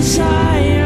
desire.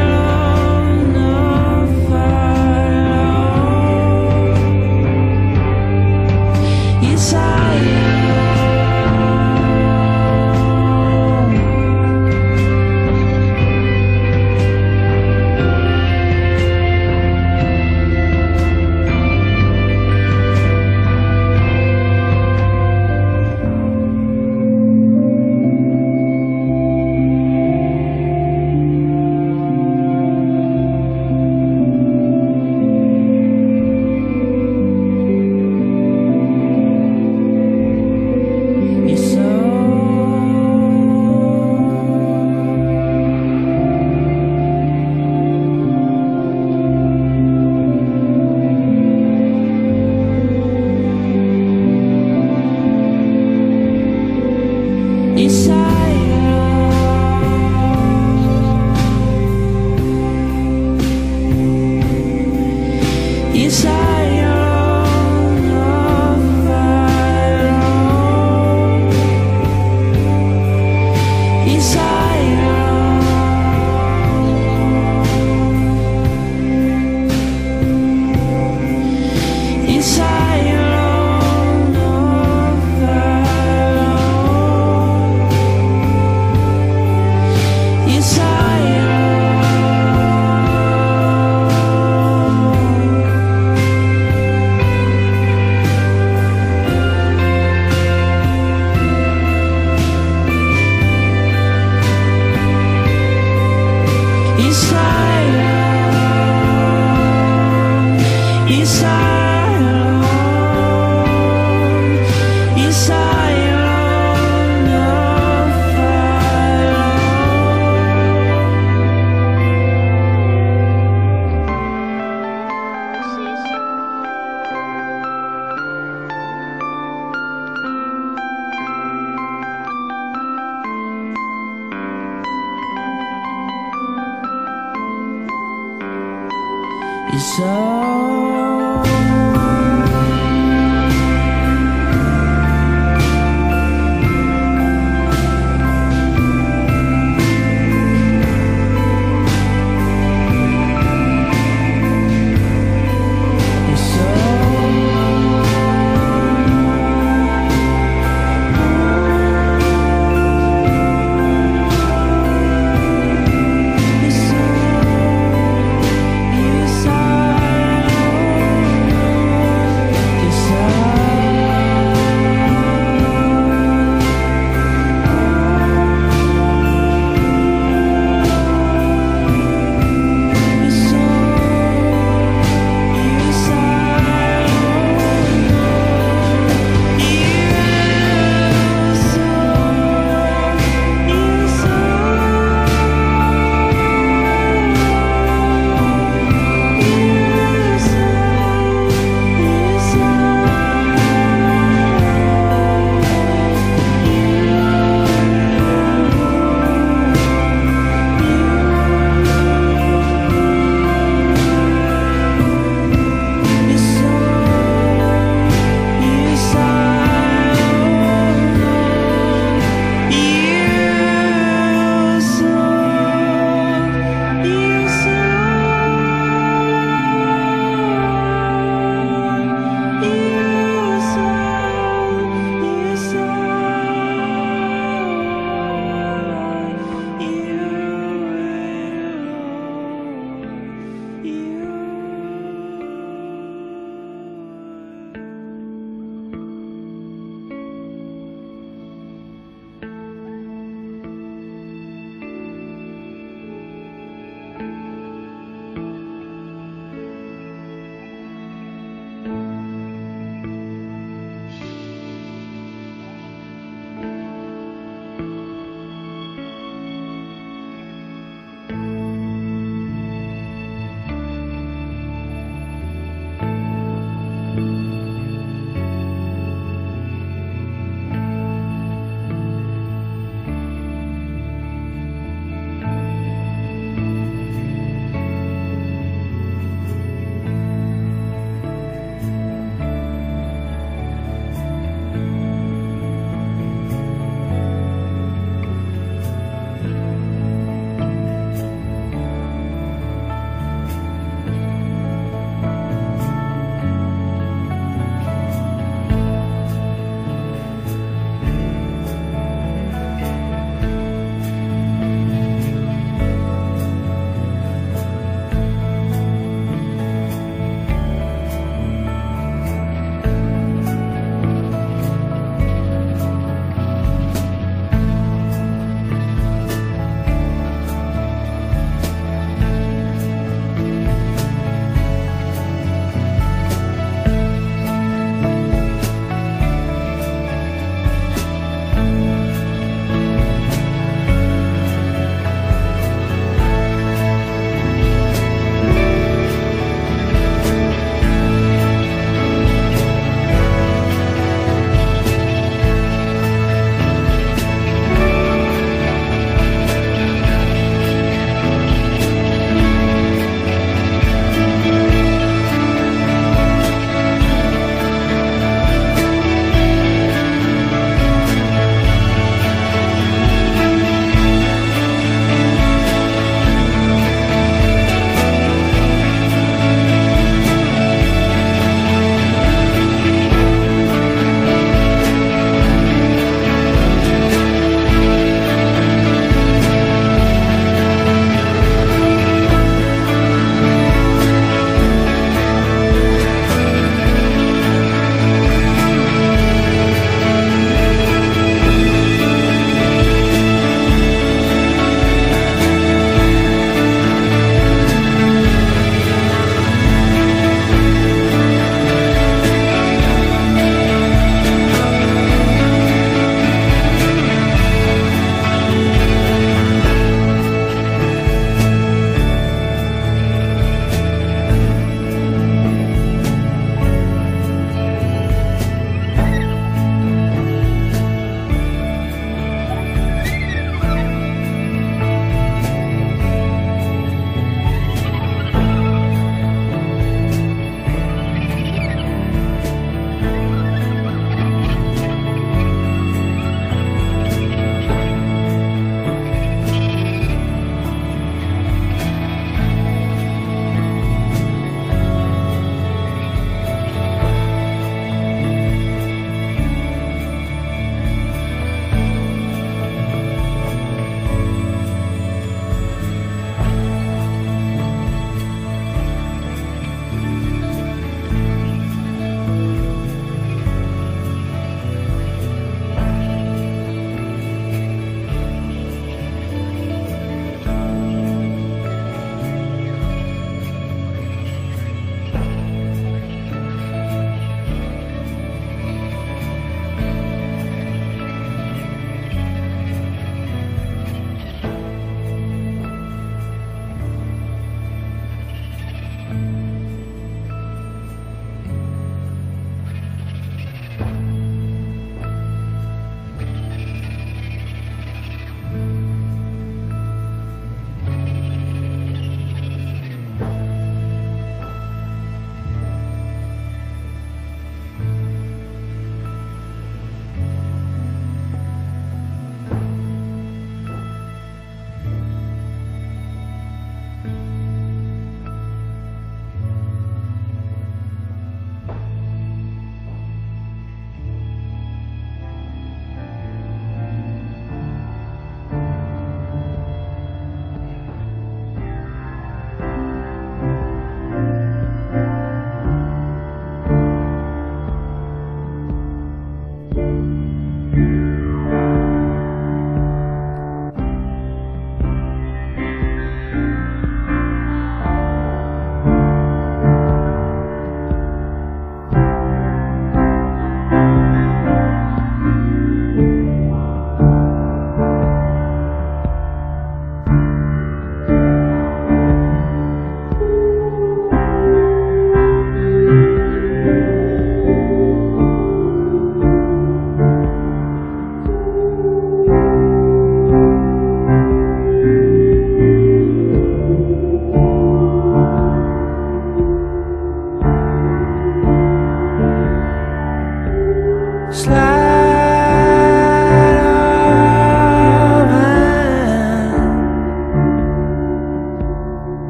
I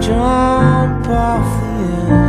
jump off the edge.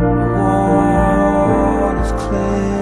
wall is clear.